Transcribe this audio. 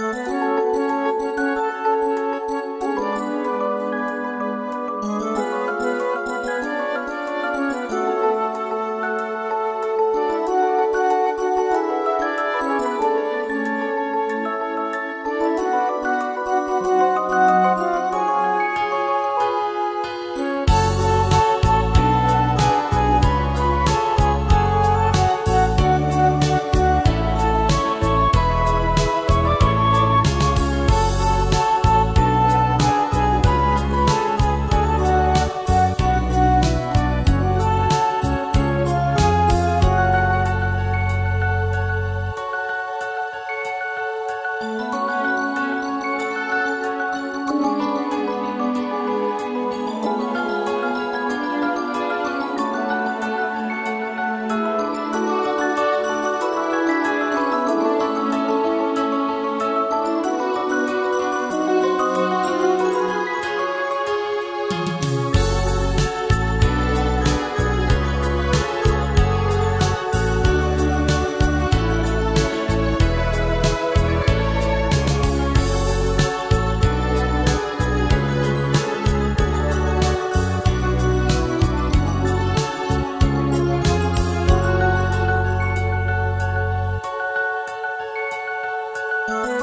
Música Bye.